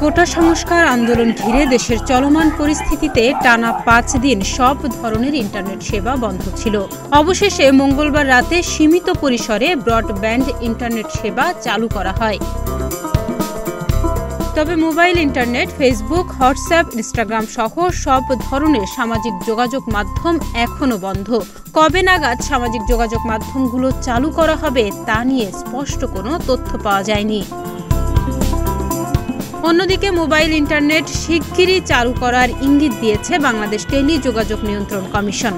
কোটা সংস্কার আন্দোলন ঘিরে দেশের চলমান পরিস্থিতিতে টানা পাঁচ দিন সব ধরনের ইন্টারনেট সেবা বন্ধ ছিল। অবশেষে মঙ্গলবার রাতে সীমিত পরিসরে ব্রডব্যান্ড ইন্টারনেট সেবা চালু করা হয়। তবে mobile internet, Facebook, WhatsApp, Instagram সহ সব ধরনের সামাজিক যোগাযোগ মাধ্যম এখনও বন্ধ। কবে নাগাদ সামাজিক যোগাযোগ মাধ্যমগুলো চালু করা হবে তা নিয়ে স্পষ্ট কোনো তথ্য পাওয়া যায়নি। অন্যদিকে মোবাইল ইন্টারনেট শিগগিরই চালু করার ইঙ্গিত দিয়েছে বাংলাদেশ টেলিযোগাযোগ নিয়ন্ত্রণ কমিশন।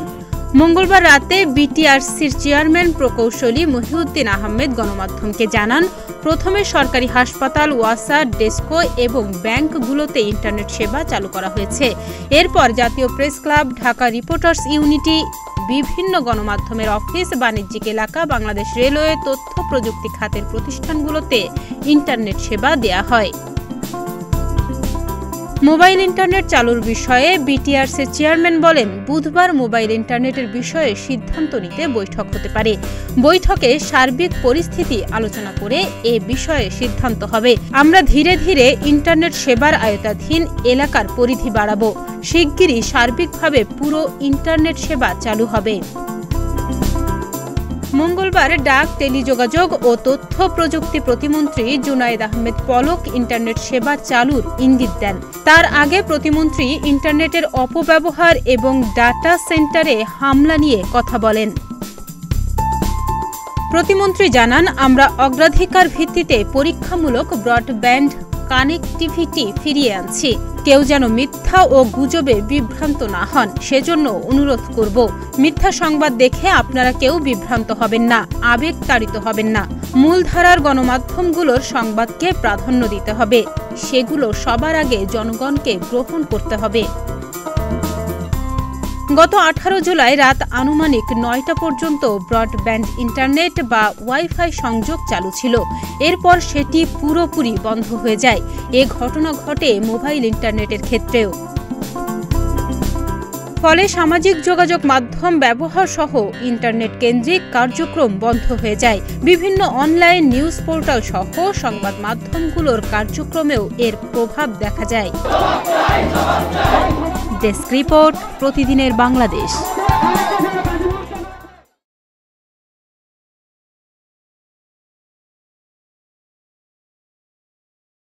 মঙ্গলবার রাতে বিটিআরসির চেয়ারম্যান প্রকৌশলী মহিউদ্দিন আহমেদ গণমাধ্যমকে জানান, প্রথমে সরকারি হাসপাতাল, ওয়াসা, ডেস্কো এবং ব্যাংকগুলোতে ইন্টারনেট সেবা চালু করা হয়েছে। এরপর জাতীয় press club, Dhaka reporters unity, বিভিন্ন গণমাধ্যমের অফিস, বাণিজ্যিক এলাকা, বাংলাদেশ রেলওয়ে তথ্য প্রযুক্তি খাতের প্রতিষ্ঠানগুলোতে ইন্টারনেট সেবা দেয়া হয়। মোবাইল ইন্টারনেট চালুর বিষয়ে বিটিআরসির চেয়ারম্যান বলেন, বুধবার মোবাইল ইন্টারনেটের বিষয়ে সিদ্ধান্ত নিতে বৈঠক হতে পারে। বৈঠকে সার্বিক পরিস্থিতি আলোচনা করে এ বিষয়ে সিদ্ধান্ত হবে। আমরা ধীরে ধীরে ইন্টারনেট সেবার আয়তাধীন এলাকার পরিধি বাড়াবো। শিগগিরই সার্বিকভাবে পুরো ইন্টারনেট সেবা চালু হবে। মঙ্গলবার ডাক, টেলিযোগাযোগ ও তথ্য প্রযুক্তি প্রতিমন্ত্রী জুনায়েদ আহমেদ পলক ইন্টারনেট সেবা চালুর ইঙ্গিত দেন। তার আগে প্রতিমন্ত্রী ইন্টারনেটের অপব্যবহার এবং ডাটা সেন্টারে হামলা নিয়ে কথা বলেন। প্রতিমন্ত্রী জানান, আমরা অগ্রাধিকার ভিত্তিতে পরীক্ষামূলক ব্রডব্যান্ড কানেক্টিভিটি ফিরিয়ে আনছি। কেউ যেন মিথ্যা ও গুজবে বিভ্রান্ত না হন, সেজন্য অনুরোধ করব। মিথ্যা সংবাদ দেখে আপনারা কেউ বিভ্রান্ত হবেন না আবেগ তাড়িত হবেন না। মূলধারার গণমাধ্যমগুলোর সংবাদকে প্রাধান্য দিতে হবে। সেগুলো সবার আগে জনগণকে গ্রহণ করতে হবে। গত আঠারো জুলাই রাত আনুমানিক নয়টা পর্যন্ত ব্রডব্যান্ড ইন্টারনেট বা ওয়াইফাই সংযোগ চালু ছিল। এরপর সেটি পুরোপুরি বন্ধ হয়ে যায়। এ ঘটনা ঘটে মোবাইল ইন্টারনেটের ক্ষেত্রেও। ফলে সামাজিক যোগাযোগ মাধ্যম ব্যবহার সহ ইন্টারনেট কেন্দ্রিক কার্যক্রম বন্ধ হয়ে যায়। বিভিন্ন অনলাইন নিউজ পোর্টাল সহ সংবাদ মাধ্যমগুলোর কার্যক্রমেও এর প্রভাব দেখা যায়। ডেস্ক রিপোর্ট, প্রতিদিনের বাংলাদেশ।